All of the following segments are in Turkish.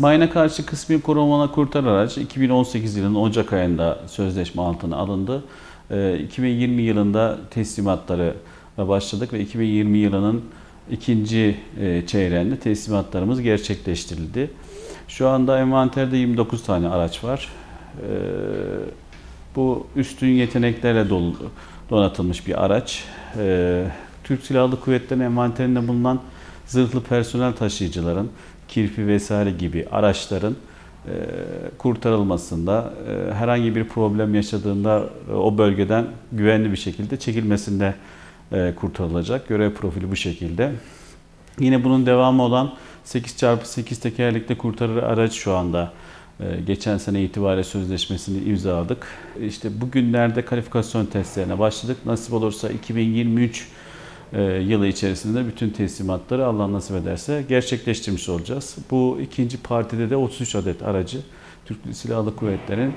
Mayına karşı kısmi korumana kurtar araç 2018 yılının Ocak ayında sözleşme altına alındı. 2020 yılında teslimatları başladık ve 2020 yılının ikinci çeyreğinde teslimatlarımız gerçekleştirildi. Şu anda envanterde 29 tane araç var. Bu üstün yeteneklerle donatılmış bir araç. Türk Silahlı Kuvvetleri'nin envanterinde bulunan zırhlı personel taşıyıcıların, kirpi vesaire gibi araçların e, kurtarılmasında, e, herhangi bir problem yaşadığında e, o bölgeden güvenli bir şekilde çekilmesinde kurtarılacak. Görev profili bu şekilde. Yine bunun devamı olan 8x8 tekerlekli kurtarır araç şu anda geçen sene itibariyle sözleşmesini imzaladık. İşte bugünlerde kalifikasyon testlerine başladık. Nasip olursa 2023 e, yılı içerisinde bütün teslimatları Allah nasip ederse gerçekleştirmiş olacağız. Bu ikinci partide de 33 adet aracı Türk Silahlı Kuvvetleri'nin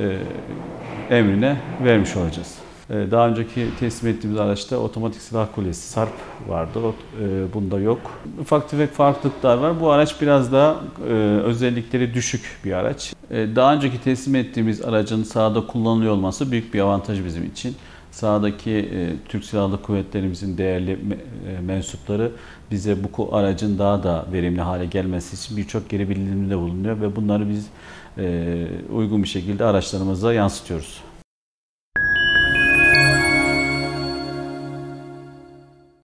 e, emrine vermiş olacağız. E, daha önceki teslim ettiğimiz araçta otomatik silah kulesi SARP vardı. E, bunda yok. Ufak tefek farklılıklar var. Bu araç biraz daha e, özellikleri düşük bir araç. E, daha önceki teslim ettiğimiz aracın sahada kullanılıyor olması büyük bir avantaj bizim için. Sahadaki e, Türk Silahlı Kuvvetlerimizin değerli e, mensupları bize bu aracın daha da verimli hale gelmesi için birçok geri bildirimde bulunuyor ve bunları biz e, uygun bir şekilde araçlarımıza yansıtıyoruz.